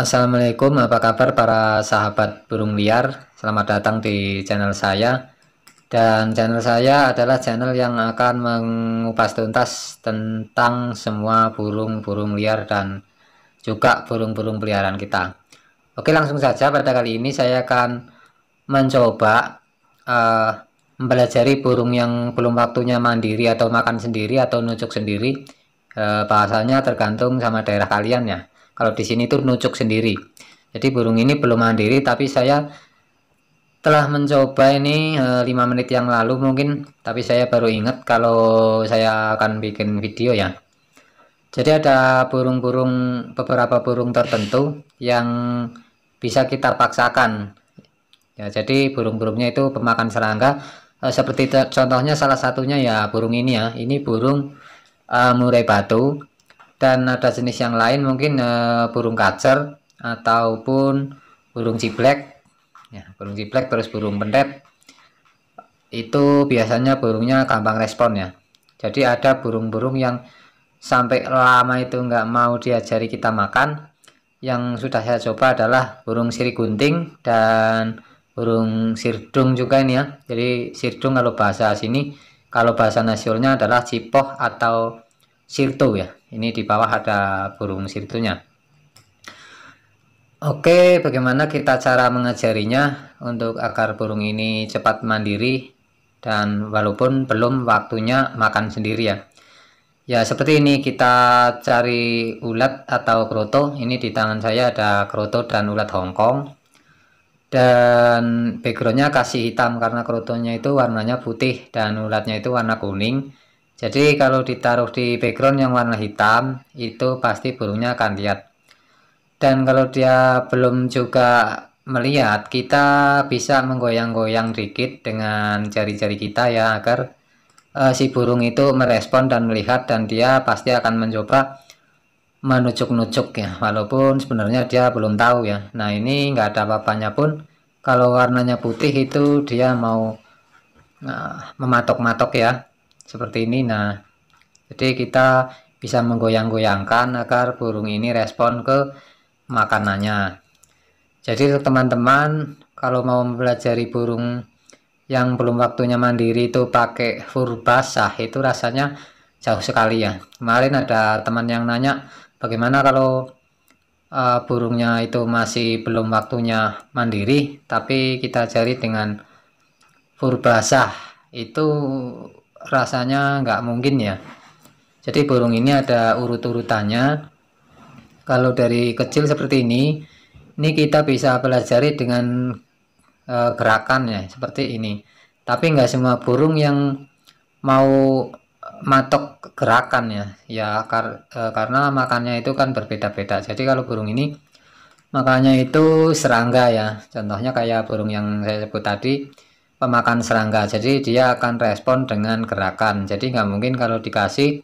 Assalamualaikum, apa kabar para sahabat burung liar? Selamat datang di channel saya. Dan channel saya adalah channel yang akan mengupas tuntas tentang semua burung-burung liar dan juga burung-burung peliharaan kita. Oke, langsung saja pada kali ini saya akan mencoba uh, mempelajari burung yang belum waktunya mandiri atau makan sendiri atau nucuk sendiri. Uh, bahasanya tergantung sama daerah kalian ya kalau di sini tuh nucuk sendiri. Jadi burung ini belum mandiri tapi saya telah mencoba ini e, eh, 5 menit yang lalu mungkin tapi saya baru ingat kalau saya akan bikin video ya. Jadi ada burung-burung beberapa burung tertentu yang bisa kita paksakan. Ya, jadi burung-burungnya itu pemakan serangga e, seperti contohnya salah satunya ya burung ini ya. Ini burung e, murai batu dan ada jenis yang lain mungkin uh, burung kacer ataupun burung ciblek ya burung ciblek terus burung pendet itu biasanya burungnya gampang respon ya. Jadi ada burung-burung yang sampai lama itu nggak mau diajari kita makan. Yang sudah saya coba adalah burung siri gunting dan burung sirdung juga ini ya. Jadi sirdung kalau bahasa sini kalau bahasa nasionalnya adalah cipoh atau sirto ya. Ini di bawah ada burung sirtunya. Oke bagaimana kita cara mengajarinya untuk agar burung ini cepat mandiri dan walaupun belum waktunya makan sendiri ya? Ya seperti ini kita cari ulat atau kroto ini di tangan saya ada kroto dan ulat Hongkong. Dan backgroundnya kasih hitam karena krotonya itu warnanya putih dan ulatnya itu warna kuning jadi kalau ditaruh di background yang warna hitam, itu pasti burungnya akan lihat. Dan kalau dia belum juga melihat, kita bisa menggoyang-goyang dikit dengan jari-jari kita ya, agar uh, si burung itu merespon dan melihat dan dia pasti akan mencoba menucuk-nucuk ya, walaupun sebenarnya dia belum tahu ya. Nah ini nggak ada apa-apanya pun, kalau warnanya putih itu dia mau uh, mematok-matok ya seperti ini nah. Jadi kita bisa menggoyang-goyangkan agar burung ini respon ke makanannya. Jadi teman-teman kalau mau mempelajari burung yang belum waktunya mandiri itu pakai fur basah itu rasanya jauh sekali ya. Kemarin ada teman yang nanya bagaimana kalau uh, burungnya itu masih belum waktunya mandiri tapi kita cari dengan fur basah itu rasanya nggak mungkin ya. Jadi burung ini ada urut-urutannya. Kalau dari kecil seperti ini ini kita bisa pelajari dengan e, gerakan ya seperti ini. Tapi nggak semua burung yang mau matok gerakan ya. Ya kar, e, karena makannya itu kan berbeda-beda. Jadi kalau burung ini makannya itu serangga ya. Contohnya kayak burung yang saya sebut tadi pemakan serangga. Jadi dia akan respon dengan gerakan. Jadi nggak mungkin kalau dikasih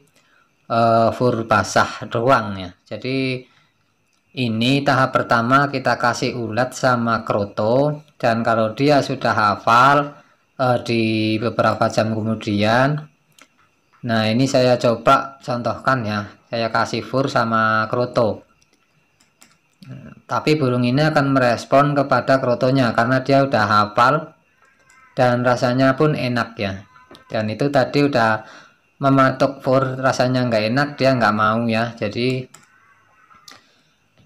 uh, fur basah doang ya. Jadi ini tahap pertama kita kasih ulat sama kroto. Dan kalau dia sudah hafal uh, di beberapa jam kemudian nah ini saya coba contohkan ya. Saya kasih fur sama kroto. Tapi burung ini akan merespon kepada krotonya karena dia udah hafal dan rasanya pun enak ya. Dan itu tadi udah mematok for rasanya nggak enak dia nggak mau ya. Jadi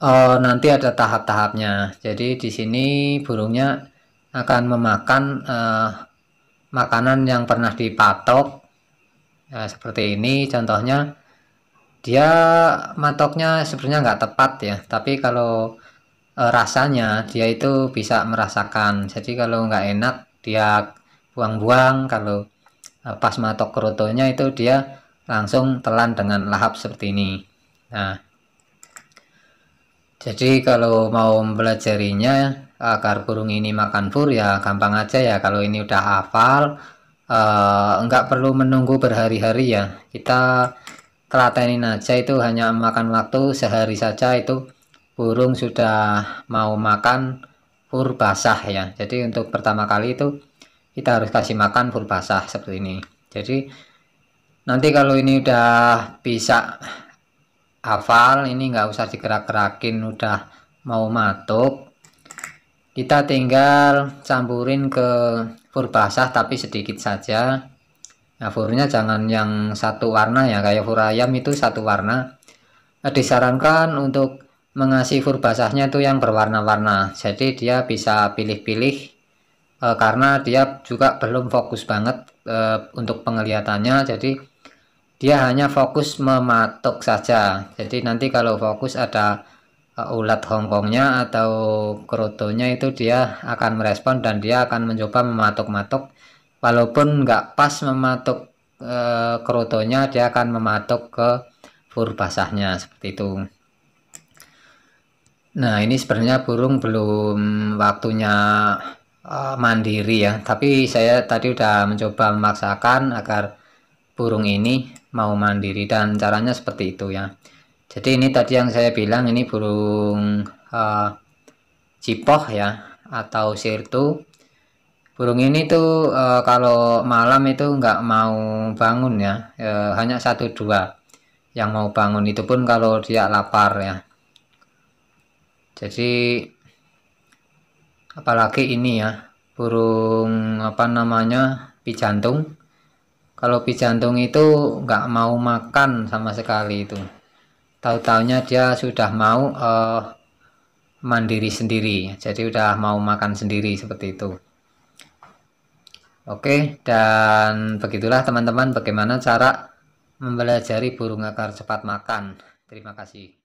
oh, nanti ada tahap-tahapnya. Jadi di sini burungnya akan memakan uh, makanan yang pernah dipatok. Ya, seperti ini. Contohnya dia matoknya sebenarnya nggak tepat ya. Tapi kalau uh, rasanya dia itu bisa merasakan. Jadi kalau nggak enak dia buang-buang kalau uh, pas matok kerotonya itu dia langsung telan dengan lahap seperti ini. Nah jadi kalau mau mempelajarinya agar burung ini makan fur ya gampang aja ya. Kalau ini udah hafal uh, enggak perlu menunggu berhari-hari ya. Kita telatenin aja itu hanya makan waktu sehari saja itu burung sudah mau makan fur basah ya. Jadi untuk pertama kali itu kita harus kasih makan fur basah seperti ini. Jadi nanti kalau ini udah bisa hafal ini nggak usah digerak-gerakin udah mau matuk kita tinggal campurin ke fur basah tapi sedikit saja. Nah furnya jangan yang satu warna ya kayak fur ayam itu satu warna. Nah, disarankan untuk mengasih fur basahnya itu yang berwarna-warna. Jadi dia bisa pilih-pilih e, karena dia juga belum fokus banget e, untuk penglihatannya. Jadi dia hanya fokus mematuk saja. Jadi nanti kalau fokus ada uh, ulat hongkongnya atau krotonya itu dia akan merespon dan dia akan mencoba mematuk-matuk. Walaupun nggak pas mematuk uh, krotonya dia akan mematuk ke fur basahnya seperti itu nah ini sebenarnya burung belum waktunya uh, mandiri ya. Tapi saya tadi udah mencoba memaksakan agar burung ini mau mandiri dan caranya seperti itu ya. Jadi ini tadi yang saya bilang ini burung uh, cipoh ya atau sirtu. Burung ini tuh uh, kalau malam itu nggak mau bangun ya hanya satu dua yang mau bangun. Itu pun kalau dia lapar ya jadi apalagi ini ya burung apa namanya pijantung kalau jantung itu nggak mau makan sama sekali itu. Tahu-taunya dia sudah mau uh, mandiri sendiri. Jadi udah mau makan sendiri seperti itu. Oke dan begitulah teman-teman bagaimana cara mempelajari burung akar cepat makan. Terima kasih